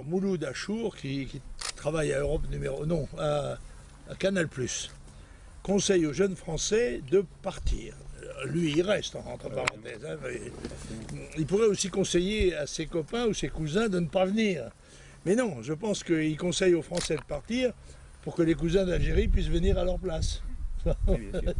Alors Mouloud Achour, qui, travaille à Europe numéro... Non, à, à Canal+, conseille aux jeunes Français de partir. Euh, lui, il reste, hein, entre parenthèses. hein, il pourrait aussi conseiller à ses copains ou ses cousins de ne pas venir. Mais non, je pense qu'il conseille aux Français de partir pour que les cousins d'Algérie puissent venir à leur place. Oui, bien sûr.